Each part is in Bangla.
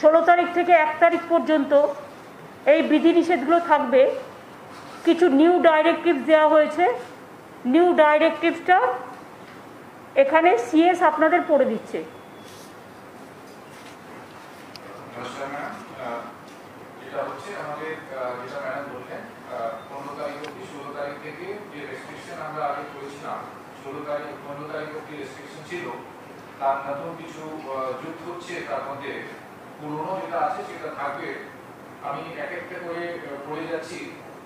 ষোলো তারিখ থেকে এক তারিখ পর্যন্ত এই বিধিনিষেধগুলো থাকবে। কিছু নিউ ডাইরেক্টিভস দেওয়া হয়েছে। নিউ ডাইরেক্টিভসটা এখানে সিএস আপনাদের পড়ে দিচ্ছে। তারিখ অব্দি রেস্ট্রিকশন ছিল, তার নতুন কিছু যুগ হচ্ছে তার মধ্যে। পুরনো যেটা আছে সেটা থাকবে আমি এক একটা করে আহ, পড়ে যাচ্ছি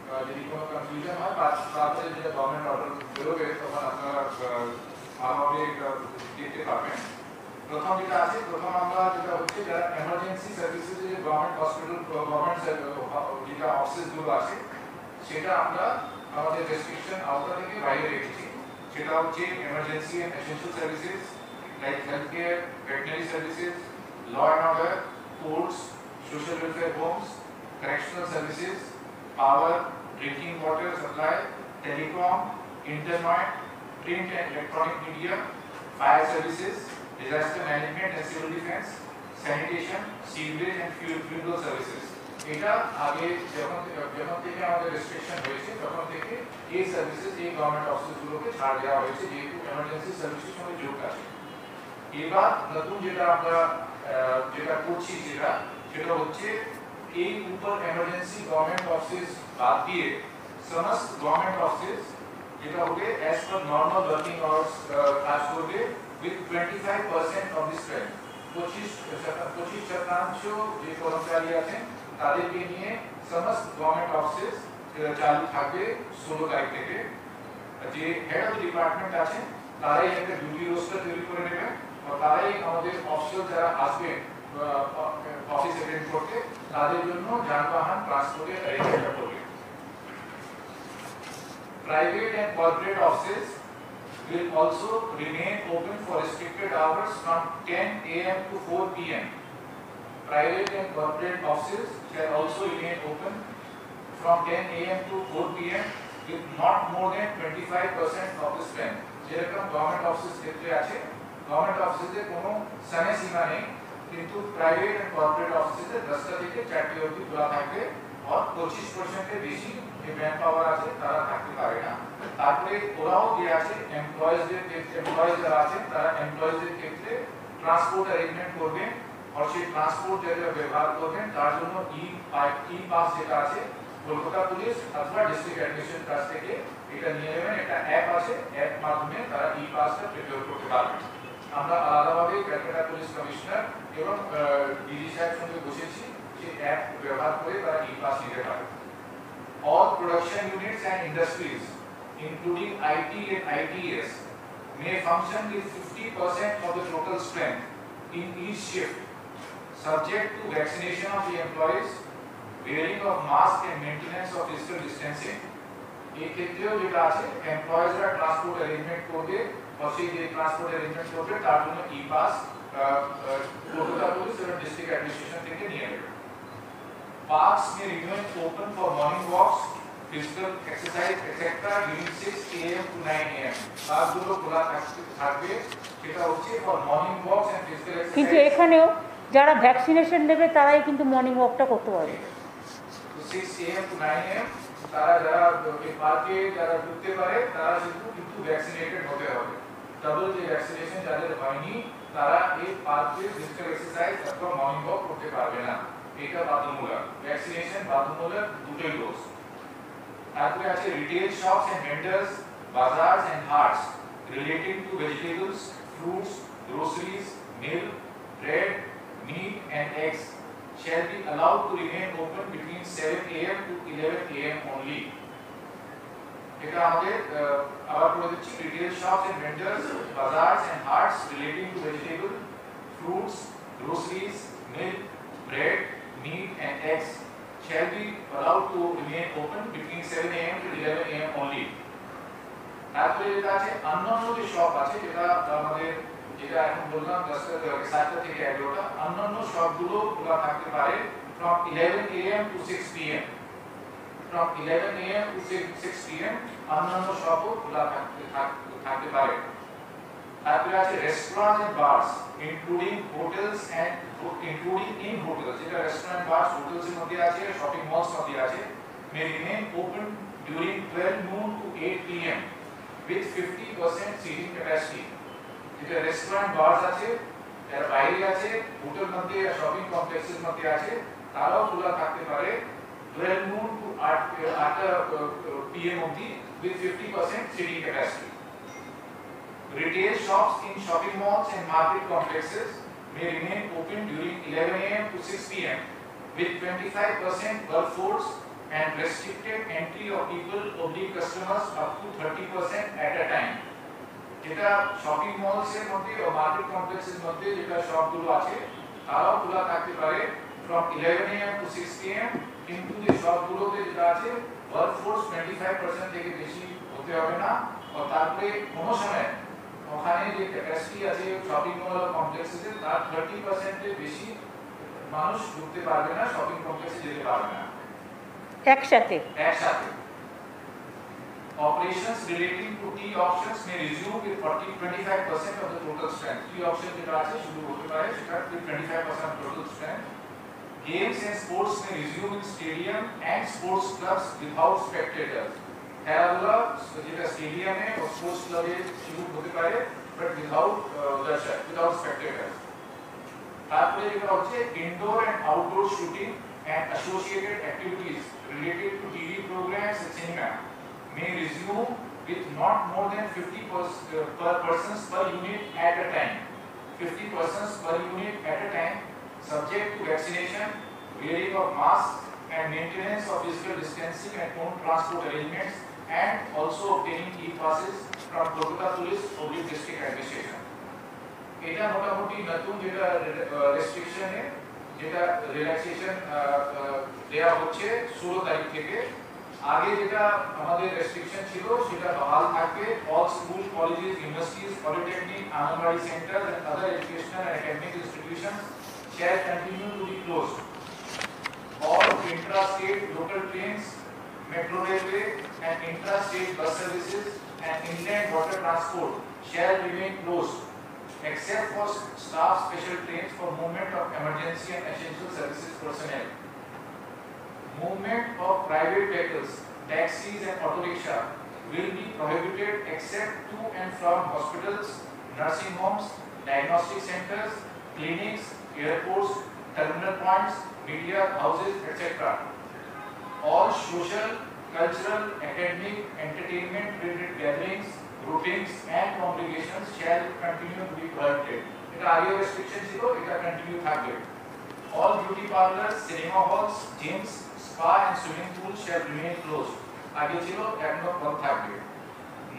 আহ, যদি কোনো কনফিউশন হয় তার- তারপরে যেটা গভর্নমেন্ট অর্ডার বেরোবে তখন আপনারা আহ, ভালোভাবে এটা দেখতে পাবেন প্রথম যেটা আছে প্রথম আমরা যেটা হচ্ছে যারা এমার্জেন্সি সার্ভিসেস যে গভর্নমেন্ট হসপিটাল গভর্নমেন্ট যেটা অফিস গুলো আছে সেটা আমরা আমাদের রেস্ট্রিকশন আওতা থেকে বাইরে রেখেছি সেটা হচ্ছে emergency and essential services like health care veterinary services law and order Courts social welfare homes correctional services, power, drinking water supply, telecom, internet, print and electronic media, fire services, disaster management and civil defense, sanitation, sewerage and fuel fuel services. এটা আগে যখন যখন থেকে আমাদের রেস্ট্রিকশন হয়েছে তখন থেকে এই সার্ভিসেস এই গভর্নমেন্ট অফিসগুলোকে ছাড় দেওয়া হয়েছে যেহেতু এমার্জেন্সি সার্ভিসের সঙ্গে যোগ আছে এবার নতুন যেটা আমরা আহ, যেটা করছি যেটা সেটা হচ্ছে এই উপর এমার্জেন্সি গভর্নমেন্ট অফিস বাদ দিয়ে সমস্ত গভর্নমেন্ট অফিস যেটা হবে as per normal working hours কাজ করবে with twenty five percent of the strength পঁচিশ পঁচিশ শতাংশ যে কর্মচারী আছেন তাদেরকে নিয়ে সমস্ত গভর্নমেন্ট অফিস চালু থাকবে ষোলো তারিখ থেকে যে হেড অফ ডিপার্টমেন্ট আছেন তারাই একটা ডিউটি রোস্টার তৈরি করে নেবেন আর তারাই আমাদের অফিসার যারা আসবেন অফিস অ্যাটেন্ড করতে তাদের জন্য যানবাহন ট্রান্সপোর্টের অ্যারেঞ্জমেন্ট করবে Private and corporate offices will also remain open for restricted hours from 10 a.m. to 4 p.m. Private and corporate offices shall also remain open from 10 a.m. to 4 p.m. with not more than 25% of the strength. যেরকম গভর্নমেন্ট অফিস ক্ষেত্রে আছে গভর্নমেন্ট অফিসে কোনো সময় সীমা নেই কিন্তু প্রাইভেট এন্ড কর্পোরেট অফিসে দশটা থেকে চারটে অবধি খোলা থাকবে আর পঁচিশ পার্সেন্টের বেশি যে ম্যান পাওয়ার আছে তারা থাকতে পারে না তারপরে ওরাও যে আছে এমপ্লয়িজদের ক্ষেত্রে এমপ্লয়িজ যারা আছেন তারা এমপ্লয়িজদের ক্ষেত্রে ট্রান্সপোর্ট অ্যারেঞ্জমেন্ট করবেন আর সেই ট্রান্সপোর্ট যেটা ব্যবহার করবেন তার জন্য ই ই পাস যেটা আছে কলকাতা পুলিশ অথবা ডিস্ট্রিক্ট অ্যাডমিনিস্ট্রেশন কাছ থেকে এটা নিয়ে নেবেন একটা অ্যাপ আছে অ্যাপ মাধ্যমে তারা ই পাসটা প্রিপেয়ার করতে পারবেন আমরা আলাদাভাবে ক্যালকাটা পুলিশ কমিশনার এবং ডিজি সাহেব সঙ্গে বসেছি যে অ্যাপ ব্যবহার করে তারা ই পাস নিতে পারে all production units and industries including IT and ITS may function with 50% of the total strength in each shift subject to vaccination of the employees wearing of mask and maintenance of physical distancing এই ক্ষেত্রেও যেটা আছে এমপ্লয়িজরা ট্রান্সপোর্ট অ্যারেঞ্জমেন্ট করবে বা সেই যে ট্রান্সপোর্ট অ্যারেঞ্জমেন্ট করবে তার জন্য ই পাস কলকাতা পুলিশ এবং ডিস্ট্রিক্ট অ্যাডমিনিস্ট্রেশন থেকে নিয়ে নেবে Parks may remain open for morning walks, physical exercise, etc. during 6 a.m. to 9 a.m. পার্কগুলো খোলা থাকতে থাকবে সেটা হচ্ছে for morning walks and physical কিন্তু exercise. এখানেও যারা ভ্যাকসিনেশন নেবে তারাই কিন্তু মর্নিং ওয়াকটা করতে পারবে তো 6 a.m. to 9 a.m. তারা যারা এই পার্কে যারা ঢুকতে পারে তারা কিন্তু কিন্তু ভ্যাকসিনেটেড হতে হবে ডাবল যে ভ্যাকসিনেশন যাদের হয়নি তারা এই পার্কে ফিজিক্যাল এক্সারসাইজ অথবা মর্নিং ওয়াক করতে পারবে না এটা বাধ্যতামূলক ভ্যাকসিনেশন বাধ্যতামূলক দুটোই ডোজ তারপরে আছে retail shops and vendors bazaars and haats relating to vegetables fruits groceries milk bread meat and eggs shall be allowed to remain open between 7 a.m. to 11 a.m. only. এটা আমাদের আহ, আবার বলে দিচ্ছি retail shops and vendors bazaars and haats relating to vegetable fruits groceries milk bread meat and eggs shall be allowed to remain open between 7 a.m. to 11 a.m. only. তারপরে যেটা আছে অন্যান্য যে শপ আছে যেটা আমাদের যেটা এখন বললাম দশটা সাতটা থেকে এগারোটা অন্যান্য শপগুলো খোলা থাকতে পারে from 11 a.m. to 6 p.m. from 11 a.m. to 6 6 p.m. অন্যান্য শপও খোলা থাকতে থাক- থাকতে পারে তারপরে আছে restaurant and bars including hotels and including in hotels যেটা রেস্টুরেন্ট বার্স হোটেলস এর মধ্যে আছে শপিং মলস মধ্যে আছে, may remain open during 12 noon to 8 pm with 50% seating capacity যেটা রেস্টুরেন্ট বার্স আছে, যারা বাইরে আছে হোটেল মধ্যে শপিং কমপ্লেক্সের মধ্যে আছে, তারাও খোলা থাকতে পারে 12 noon to 8 8 pm অবধি with 50% seating capacity Retail shops in shopping malls and market complexes may remain open during 11 a.m. to 6 p.m. with 25% workforce and restricted entry of people oblique customers up to 30% at a time. যেটা শপিং মলস এর মধ্যে ও মার্কেট কমপ্লেক্সের মধ্যে যেটা শপগুলো আছে তারাও খোলা থাকতে পারে ফ্রম 11 এম টু 6 পিএম কিন্তু যে শপগুলোতে যেটা আছে ওয়ার্কফোর্স 25% থেকে বেশি হতে হবে না ও তারপরে কোনো সময় ওখানে যে ক্যাপাসিটি আছে শপিং মল কমপ্লেক্সে তার 30% এর বেশি মানুষ ঢুকতে পারবে না শপিং কমপ্লেক্সে যেতে পারবে না একসাথে একসাথে Operations relating to tea auctions may resume with 40 25% of the total strength. Tea auction যেটা আছে শুরু হতে পারে সেটা with 25% of total strength. Games and sports may resume in stadium and sports clubs without spectators. খেলাধুলা যেটা স্টেডিয়ামে ও স্পোর্টস ক্লাবে শুরু হতে পারে বাট উইদাউট দর্শক উইদাউট স্পেক্টেটার্স তারপরে যেটা হচ্ছে indoor and outdoor shooting and associated activities related to TV programmes and cinema may resume with not more than 50 pers uh, per persons per unit at a time. 50 persons per unit at a time, subject to vaccination, wearing of masks, and maintenance of physical distancing and own transport arrangements, and also obtaining e-passes from Kolkata Police Public District Administration. এটা মোটামুটি নতুন যেটা রেস্ট্রিকশনে যেটা রিল্যাক্সেশন দেওয়া হচ্ছে ষোলো তারিখ থেকে আগে যেটা আমাদের রেস্ট্রিকশন ছিল সেটা বহাল থাকবে all school colleges universities polytechnic anganwadi centre and other educational and academic institutions shall continue to be closed. All intra-state local trains, metro railway and intra-state bus services and inland water transport shall remain closed except for staff special trains for movement of emergency and essential services personnel. Movement of private vehicles, taxis and auto rickshaw will be prohibited except to and from hospitals, nursing homes, diagnostic centers, clinics, airports, terminal points, media houses, etc. All social, cultural, academic, entertainment related gatherings, groupings and congregations shall continue to be prohibited. এটা আগেও রেস্ট্রিকশন ছিল এটা কন্টিনিউ থাকবে All beauty parlors, cinema halls, gyms, spa and swimming pools shall remain closed. আগে ছিল এখনো বন্ধ থাকবে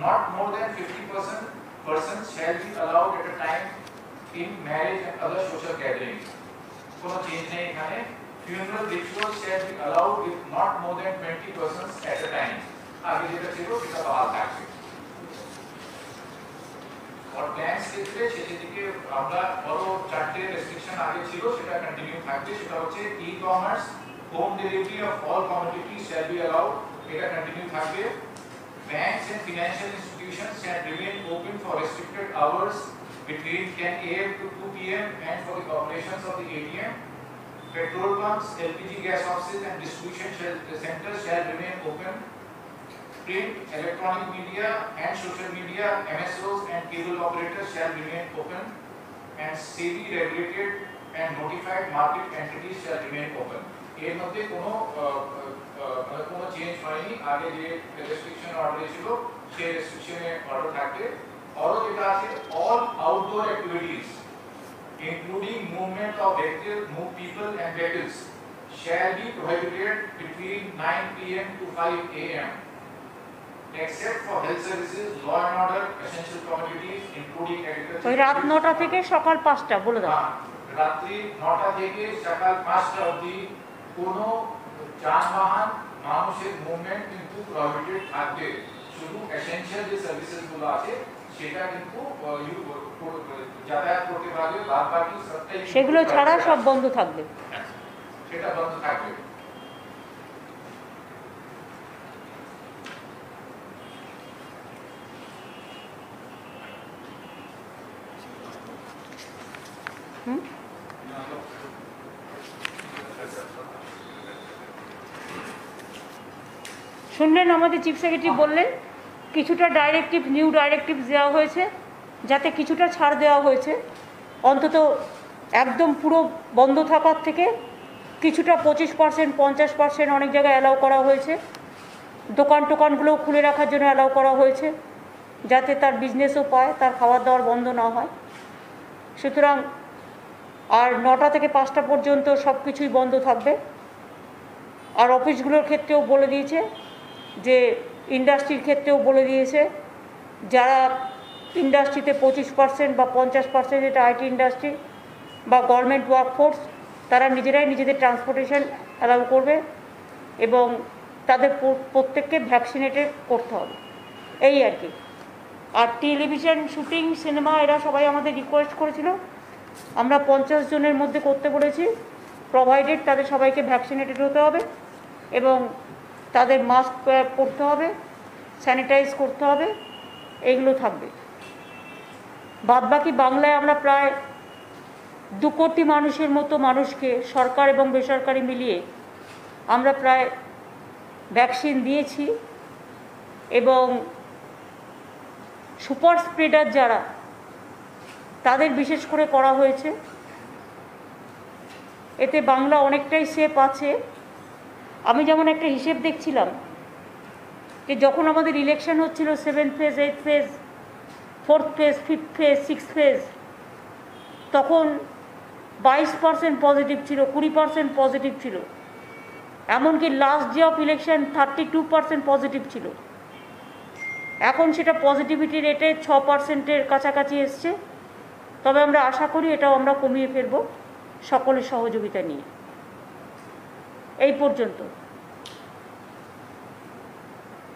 Not more than 50% persons shall be allowed at a time in marriage and other social gatherings. কোনো চেঞ্জ নেই এখানে funeral rituals shall be allowed with not more than 20 persons at a time. আগে যেটা ছিল সেটা বহাল থাকবে আর প্ল্যান্স ক্ষেত্রে সেদিকে আমরা বড় চারটে রেস্ট্রিকশন আগে ছিল সেটা কন্টিনিউ থাকবে সেটা হচ্ছে e commerce home delivery of all commodities shall be allowed এটা কন্টিনিউ থাকবে Banks and financial institutions shall remain open for restricted hours between 10 a.m. to 2 p.m. and for the operations of the ATM. Petrol pumps, LPG gas offices and distribution shall- centers shall remain open. Print, electronic media and social media, MSOs and cable operators shall remain open. And SEBI regulated and notified market entities shall remain open. এর মধ্যে কোনো আহ, আহ, মানে কোনো চেঞ্জ হয়নি আগে যে রেস্ট্রিকশন অর্ডার ছিল সেই রেস্ট্রিকশনে অর্ডার থাকবে আরও যেটা আছে all outdoor activities including movement of vehicles, move people and vehicles shall be prohibited between 9 p.m. to 5 a.m. except for health services, law and order, essential commodities including agriculture. ওই রাত নটা থেকে সকাল পাঁচটা বলে দাও হ্যাঁ, রাত্রি নটা থেকে সকাল পাঁচটা অবধি কোনো যানবাহন মানুষের মুভমেন্ট কিন্তু প্রহিবিটেড থাকবে শুধু এসেনশিয়াল যে সার্ভিসেস গুলো আছে সেটা কিন্তু আহ, ইউ- কর- যাতায়াত করতে পারবে বাদ বাকি সেগুলো ছাড়া সব বন্ধ থাকবে। সেটা বন্ধ থাকবে। শুনলেন আমাদের চিফ সেক্রেটারি বললেন? কিছুটা ডাইরেক্টিভ নিউ ডাইরেক্টিভ দেওয়া হয়েছে, যাতে কিছুটা ছাড় দেওয়া হয়েছে। অন্তত একদম পুরো বন্ধ থাকার থেকে কিছুটা পঁচিশ পার্সেন্ট পঞ্চাশ পার্সেন্ট অনেক জায়গায় অ্যালাউ করা হয়েছে। দোকান টোকানগুলোও খুলে রাখার জন্য অ্যালাউ করা হয়েছে, যাতে তার বিজনেসও পায়, তার খাবার দাবার বন্ধ না হয়। সুতরাং আর নটা থেকে পাঁচটা পর্যন্ত সব কিছুই বন্ধ থাকবে। আর অফিসগুলোর ক্ষেত্রেও বলে দিয়েছে যে ইন্ডাস্ট্রির ক্ষেত্রেও বলে দিয়েছে, যারা ইন্ডাস্ট্রিতে পঁচিশ পার্সেন্ট বা পঞ্চাশ পার্সেন্ট যেটা আইটি ইন্ডাস্ট্রি বা গভর্নমেন্ট ওয়ার্কফোর্স, তারা নিজেরাই নিজেদের ট্রান্সপোর্টেশন অ্যালাউ করবে এবং তাদের প্রত্যেককে ভ্যাকসিনেটেড করতে হবে। এই আর কি। আর টেলিভিশন, শুটিং, সিনেমা, এরা সবাই আমাদের রিকোয়েস্ট করেছিল। আমরা পঞ্চাশ জনের মধ্যে করতে বলেছি। প্রোভাইডেড তাদের সবাইকে ভ্যাকসিনেটেড হতে হবে এবং তাদের মাস্ক পরতে হবে স্যানিটাইজ করতে হবে, এগুলো থাকবে। বাদবাকি বাংলায় আমরা প্রায় দু কোটি মানুষের মতো মানুষকে সরকার এবং বেসরকারি মিলিয়ে আমরা প্রায় ভ্যাকসিন দিয়েছি এবং সুপার স্প্রেডার যারা, তাদের বিশেষ করে করা হয়েছে। এতে বাংলা অনেকটাই সেফ আছে। আমি যেমন একটা হিসেব দেখছিলাম যে যখন আমাদের ইলেকশন হচ্ছিল seven phase eight phase fourth phase fifth phase six phase তখন বাইশ পার্সেন্ট পজিটিভ ছিল, কুড়ি পার্সেন্ট পজিটিভ ছিল। এমনকি last day of election thirty two percent positive ছিল। এখন সেটা পজিটিভিটি রেটে ছ পার্সেন্টের কাছাকাছি এসছে। তবে আমরা আশা করি এটাও আমরা কমিয়ে ফেলব সকলের সহযোগিতা নিয়ে। এই পর্যন্ত।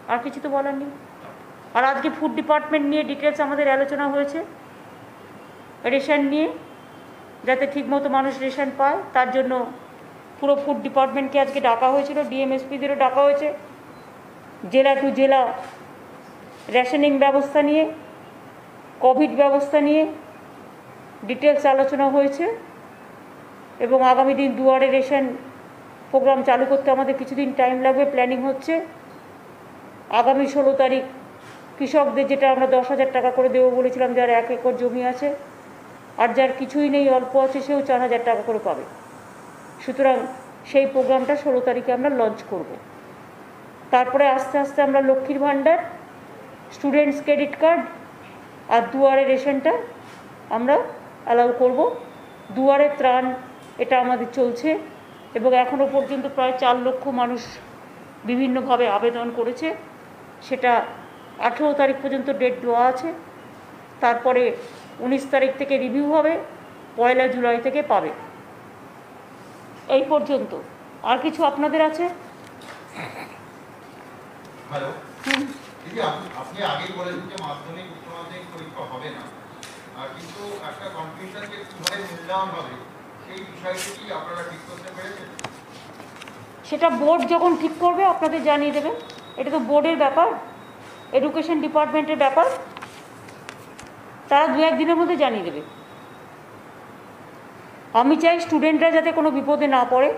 আর কিছু তো বলার নেই। আর আজকে ফুড ডিপার্টমেন্ট নিয়ে ডিটেলস আমাদের আলোচনা হয়েছে। রেশন নিয়ে, যাতে ঠিকমতো মানুষ রেশন পায়, তার জন্য পুরো ফুড ডিপার্টমেন্টকে আজকে ডাকা হয়েছিল ডিএমএসপিদেরও ডাকা হয়েছে। জেলা টু জেলা রেশনিং ব্যবস্থা নিয়ে কোভিড ব্যবস্থা নিয়ে ডিটেলস আলোচনা হয়েছে। এবং আগামী দিন দুয়ারে রেশন প্রোগ্রাম চালু করতে আমাদের কিছুদিন টাইম লাগবে প্ল্যানিং হচ্ছে। আগামী ষোলো তারিখ কৃষকদের যেটা আমরা দশ হাজার টাকা করে দেবো বলেছিলাম, যার এক একর জমি আছে, আর যার কিছুই নেই, অল্প আছে, সেও চার হাজার টাকা করে পাবে। সুতরাং সেই প্রোগ্রামটা ষোলো তারিখে আমরা লঞ্চ করব। তারপরে আস্তে আস্তে আমরা লক্ষ্মীর ভাণ্ডার স্টুডেন্টস ক্রেডিট কার্ড আর দুয়ারে রেশনটা আমরা অ্যালাউ করব। দুয়ারে ত্রাণ, এটা আমাদের চলছে। এবং এখনও পর্যন্ত প্রায় চার লক্ষ মানুষ বিভিন্নভাবে আবেদন করেছে। সেটা আঠেরো তারিখ পর্যন্ত ডেট দেওয়া আছে। তারপরে উনিশ তারিখ থেকে রিভিউ হবে পয়লা জুলাই থেকে পাবে। এই পর্যন্ত। আর কিছু আপনাদের আছে? হ্যালো আপনি- আগেই বলেছেন যে মাধ্যমিক উচ্চ মাধ্যমিক পরীক্ষা হবে না। কিন্তু একটা কনফিউশন যে কীভাবে মূল্যায়ন হবে? সেটা বোর্ড যখন ঠিক করবে, আপনাদের জানিয়ে দেবে। এটা তো বোর্ডের ব্যাপার, এডুকেশন ডিপার্টমেন্টের ব্যাপার। তারা দু একদিনের মধ্যে জানিয়ে দেবে। আমি চাই স্টুডেন্টরা যাতে কোনো বিপদে না পড়ে,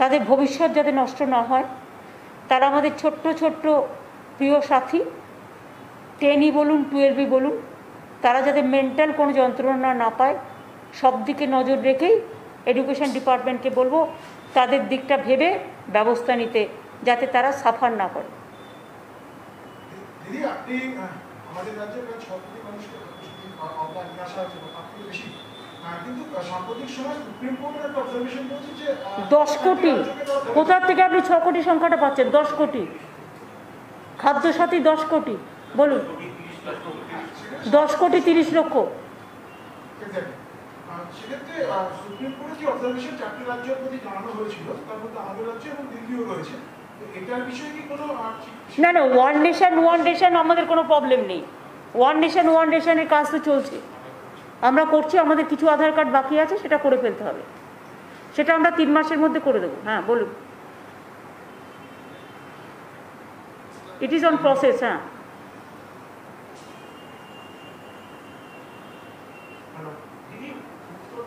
তাদের ভবিষ্যৎ যাতে নষ্ট না হয়। তারা আমাদের ছোট্ট ছোট্ট প্রিয় সাথী, টেনই বলুন, টুয়েলভই বলুন, তারা যাতে মেন্টাল কোনো যন্ত্রণা না পায় সব দিকে নজর রেখেই এডুকেশন ডিপার্টমেন্টকে বলব তাদের দিকটা ভেবে ব্যবস্থা নিতে যাতে তারা সাফার না করে। দশ কোটি। কোথার থেকে আপনি ছ কোটি সংখ্যাটা পাচ্ছেন? দশ কোটি। খাদ্যসাথী দশ কোটি। বলুন। দশ কোটি তিরিশ লক্ষ। সেক্ষেত্রে সুপ্রিম কোর্টের যে অবজারভেশন চারটি রাজ্যের প্রতি জানানো হয়েছিল? তার মধ্যে আমাদের রাজ্য এবং দিল্লিও রয়েছে। না না ওয়ান নেশন ওয়ান নেশন আমাদের কোনো প্রবলেম নেই। ওয়ান নেশন ওয়ান নেশনের কাজ তো চলছে। আমরা করছি, আমাদের কিছু আধার কার্ড বাকি আছে, সেটা করে ফেলতে হবে। সেটা আমরা তিন মাসের মধ্যে করে দেবো। হ্যাঁ বলুন। ইট ইজ অন প্রসেস হ্যাঁ হ্যালো। দিদি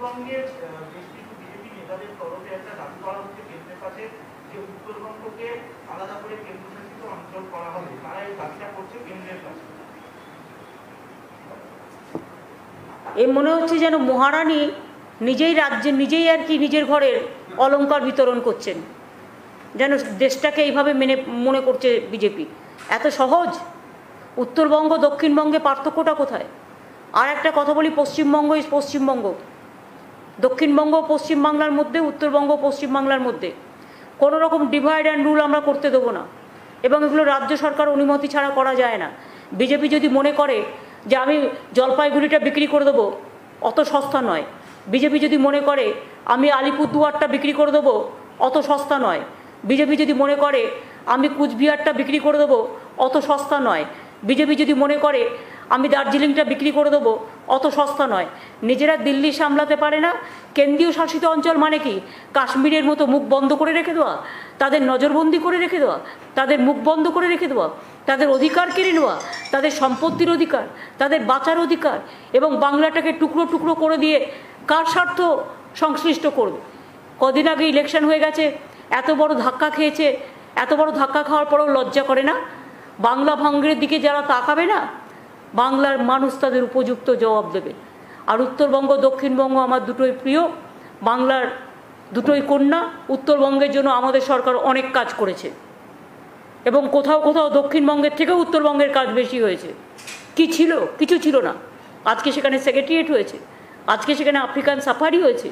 উত্তরবঙ্গের বেশ কিছু বিজেপি নেতাদের তরফে একটা দাবি করা হচ্ছে, কেন্দ্রের কাছে যে উত্তরবঙ্গকে আলাদা করে কেন্দ্রশাসিত অঞ্চল করা হবে। তারা এই দাবিটা করছে কেন্দ্রের কাছে। এ মনে হচ্ছে যেন মহারানী নিজেই রাজ্যে, নিজেই আর কি নিজের ঘরের অলঙ্কার বিতরণ করছেন। যেন দেশটাকে এইভাবে মেনে, মনে করছে বিজেপি। এত সহজ? উত্তরবঙ্গ, দক্ষিণবঙ্গে পার্থক্যটা কোথায়? আর একটা কথা বলি, পশ্চিমবঙ্গ ইস পশ্চিমবঙ্গ। দক্ষিণবঙ্গ পশ্চিমবাংলার মধ্যে, উত্তরবঙ্গ পশ্চিমবাংলার মধ্যে। কোনো রকম ডিভাইড অ্যান্ড রুল আমরা করতে দেবো না। এবং এগুলো রাজ্য সরকার অনুমতি ছাড়া করা যায় না। বিজেপি যদি মনে করে যে আমি জলপাইগুড়িটা বিক্রি করে দেবো, অত সস্তা নয়। বিজেপি যদি মনে করে আমি আলিপুরদুয়ারটা বিক্রি করে দেবো, অত সস্তা নয়। বিজেপি যদি মনে করে আমি কুচবিহারটা বিক্রি করে দেবো, অত সস্তা নয়। বিজেপি যদি মনে করে আমি দার্জিলিংটা বিক্রি করে দেবো। অত সস্তা নয়। নিজেরা দিল্লি সামলাতে পারে না। কেন্দ্রীয় শাসিত অঞ্চল মানে কি? কাশ্মীরের মতো মুখ বন্ধ করে রেখে দেওয়া, তাদের নজরবন্দি করে রেখে দেওয়া, তাদের মুখ বন্ধ করে রেখে দেওয়া, তাদের অধিকার কেড়ে নেওয়া, তাদের সম্পত্তির অধিকার, তাদের বাঁচার অধিকার এবং বাংলাটাকে টুকরো টুকরো করে দিয়ে কার স্বার্থ সংশ্লিষ্ট করবে? কদিন আগে ইলেকশন হয়ে গেছে, এত বড় ধাক্কা খেয়েছে, এত বড় ধাক্কা খাওয়ার পরেও লজ্জা করে না? বাংলা ভঙ্গের দিকে যারা তাকাবে না বাংলার মানুষ তাদের উপযুক্ত জবাব দেবে। আর উত্তরবঙ্গ, দক্ষিণবঙ্গ আমার দুটোই প্রিয়, বাংলার দুটোই কন্যা, উত্তরবঙ্গের জন্য আমাদের সরকার অনেক কাজ করেছে। এবং কোথাও কোথাও দক্ষিণবঙ্গের থেকেও উত্তরবঙ্গের কাজ বেশি হয়েছে। কি ছিল? কিছু ছিল না। আজকে সেখানে সেক্রেটারিয়েট হয়েছে। আজকে সেখানে আফ্রিকান সাফারি হয়েছে।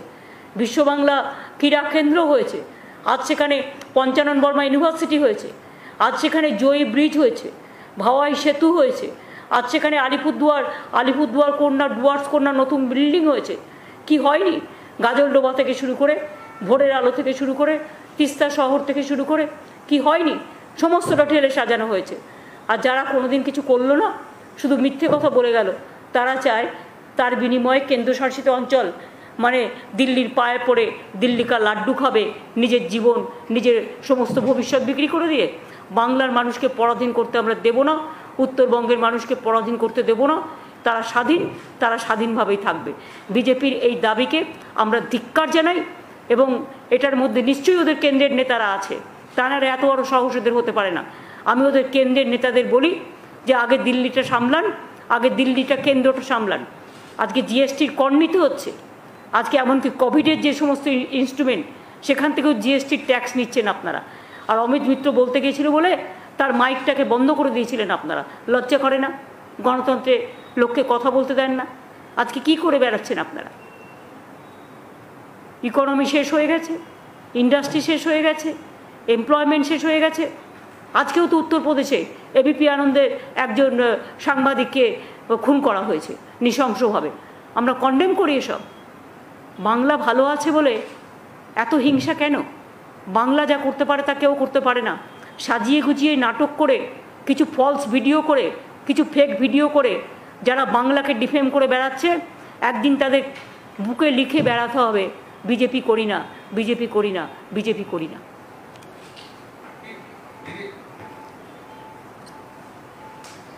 বিশ্ব বাংলা ক্রীড়া কেন্দ্র হয়েছে। আজ সেখানে পঞ্চানন বর্মা ইউনিভার্সিটি হয়েছে। আজ সেখানে জয়ী ব্রিজ হয়েছে। ভাওয়াই সেতু হয়েছে। আজ সেখানে আলিপুরদুয়ার আলিপুরদুয়ার কন্যা, ডুয়ার্স কন্যা নতুন বিল্ডিং হয়েছে। কি হয়নি? গাজলডোবা থেকে শুরু করে, ভোরের আলো থেকে শুরু করে, তিস্তা শহর থেকে শুরু করে, কি হয়নি? সমস্তটা ঠেলে সাজানো হয়েছে। আর যারা কোনোদিন কিছু করল না, শুধু মিথ্যে কথা বলে গেল, তারা চায় তার বিনিময়ে কেন্দ্রশাসিত অঞ্চল মানে দিল্লির পায়ে পড়ে দিল্লিকা লাড্ডু খাবে, নিজের জীবন, নিজের সমস্ত ভবিষ্যৎ বিক্রি করে দিয়ে। বাংলার মানুষকে পরাধীন করতে আমরা দেব না। উত্তরবঙ্গের মানুষকে পরাধীন করতে দেব না। তারা স্বাধীন, তারা স্বাধীনভাবেই থাকবে। বিজেপির এই দাবিকে আমরা ধিক্কার জানাই এবং এটার মধ্যে নিশ্চয়ই ওদের কেন্দ্রের নেতারা আছে। তারা এত বড় সাহস ওদের হতে পারে না। আমি ওদের কেন্দ্রের নেতাদের বলি যে, আগে দিল্লিটা সামলান, আগে দিল্লিটা কেন্দ্রটা সামলান। আজকে জিএসটির কর নিতে হচ্ছে। আজকে এমনকি কোভিডের যে সমস্ত ইনস্ট্রুমেন্ট, সেখান থেকেও জিএসটির ট্যাক্স নিচ্ছেন আপনারা। আর অমিত মিত্র বলতে গিয়েছিল বলে তার মাইকটাকে বন্ধ করে দিয়েছিলেন আপনারা। লজ্জা করে না? গণতন্ত্রে লোককে কথা বলতে দেন না। আজকে কি করে বেড়াচ্ছেন আপনারা? ইকোনমি শেষ হয়ে গেছে, ইন্ডাস্ট্রি শেষ হয়ে গেছে, এমপ্লয়মেন্ট শেষ হয়ে গেছে। আজকেও তো উত্তরপ্রদেশে এবিপি আনন্দের একজন সাংবাদিককে খুন করা হয়েছে, নৃশংসভাবে। আমরা কন্ডেম করি এসব। বাংলা ভালো আছে বলে এত হিংসা কেন? বাংলা যা করতে পারে তা কেউ করতে পারে না। সাজিয়ে গুজিয়ে নাটক করে কিছু ফলস ভিডিও করে কিছু ফেক ভিডিও করে যারা বাংলাকে ডিফেম করে বেড়াচ্ছে একদিন তাদের বুকে লিখে বেড়াতে হবে বিজেপি করি না বিজেপি করি না বিজেপি করি না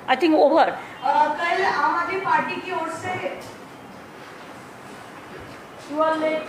आई थिंक ओवर अ, कल आम आदमी पार्टी की ओर से यू आर लेट